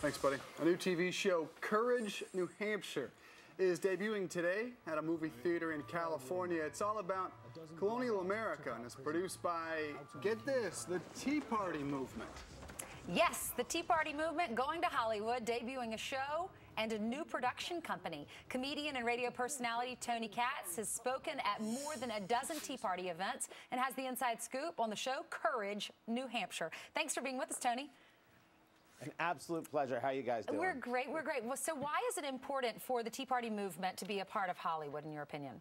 Thanks, buddy. A new TV show, Courage, New Hampshire, is debuting today at a movie theater in California. It's all about colonial America and is produced by, get this, the Tea Party movement. Yes, the Tea Party movement going to Hollywood, debuting a show and a new production company. Comedian and radio personality Tony Katz has spoken at more than a dozen Tea Party events and has the inside scoop on the show Courage, New Hampshire. Thanks for being with us, Tony. An absolute pleasure. How you guys doing? We're great. We're great. Well, so why is it important for the Tea Party movement to be a part of Hollywood, in your opinion?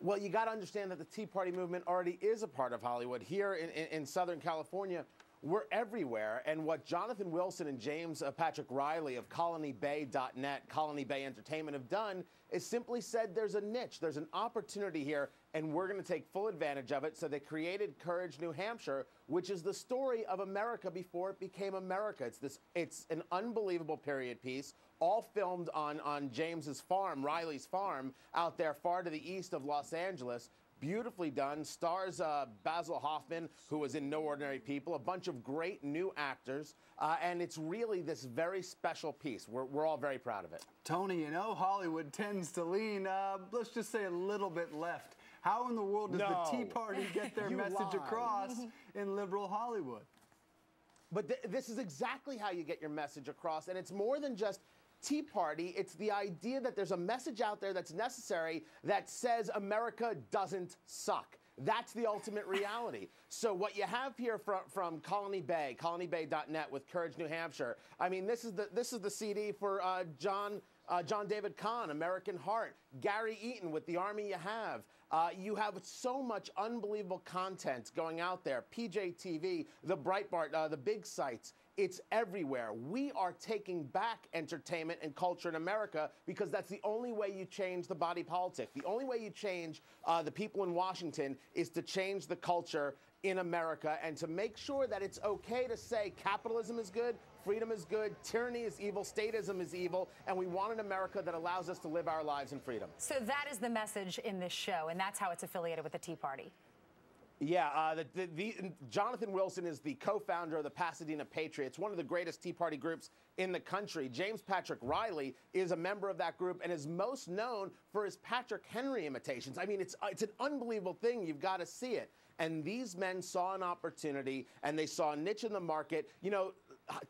Well, you got to understand that the Tea Party movement already is a part of Hollywood. Here in, in, in Southern California, we're everywhere. And what Jonathan Wilson and James uh, Patrick Riley of ColonyBay.net, Colony Bay Entertainment, have done is simply said there's a niche, there's an opportunity here, and we're going to take full advantage of it. So they created Courage New Hampshire, which is the story of America before it became America. It's this, it's an unbelievable period piece, all filmed on on James's farm, Riley's farm, out there far to the east of Los Angeles beautifully done. Stars uh, Basil Hoffman, who was in No Ordinary People, a bunch of great new actors, uh, and it's really this very special piece. We're, we're all very proud of it. Tony, you know Hollywood tends to lean, uh, let's just say a little bit left. How in the world does no. the Tea Party get their message lie. across in liberal Hollywood? But th this is exactly how you get your message across, and it's more than just Tea Party. It's the idea that there's a message out there that's necessary that says America doesn't suck. That's the ultimate reality. so what you have here from, from Colony Bay, colonybay.net with Courage New Hampshire. I mean, this is the this is the CD for uh, John uh, John David Kahn, American Heart, Gary Eaton with The Army You Have. Uh, you have so much unbelievable content going out there. PJ TV, the Breitbart, uh, the big sites. It's everywhere. We are taking back entertainment and culture in America because that's the only way you change the body politic. The only way you change uh, the people in Washington is to change the culture in America and to make sure that it's okay to say capitalism is good, freedom is good, tyranny is evil, statism is evil, and we want an America that allows us to live our lives in freedom. So that is the message in this show, and that's how it's affiliated with the Tea Party. Yeah, uh, the, the, the, Jonathan Wilson is the co-founder of the Pasadena Patriots, one of the greatest Tea Party groups in the country. James Patrick Riley is a member of that group and is most known for his Patrick Henry imitations. I mean, it's it's an unbelievable thing. You've got to see it. And these men saw an opportunity and they saw a niche in the market. You know,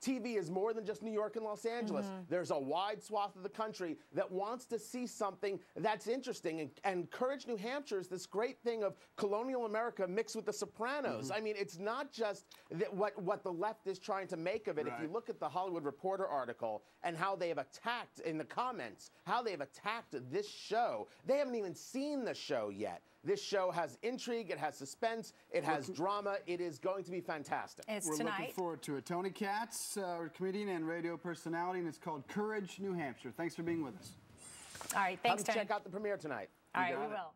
TV is more than just New York and Los Angeles. Mm -hmm. There's a wide swath of the country that wants to see something that's interesting. And, and, Courage New Hampshire is this great thing of colonial America mixed with the Sopranos. Mm -hmm. I mean, it's not just what, what the left is trying to make of it. Right. If you look at the Hollywood Reporter article and how they have attacked in the comments, how they have attacked this show, they haven't even seen the show yet. This show has intrigue, it has suspense, it has drama. It is going to be fantastic. It's We're tonight. looking forward to it. Tony Katz, uh, comedian and radio personality, and it's called Courage, New Hampshire. Thanks for being with us. All right, thanks, Come Tony. check out the premiere tonight. All right, we it. will.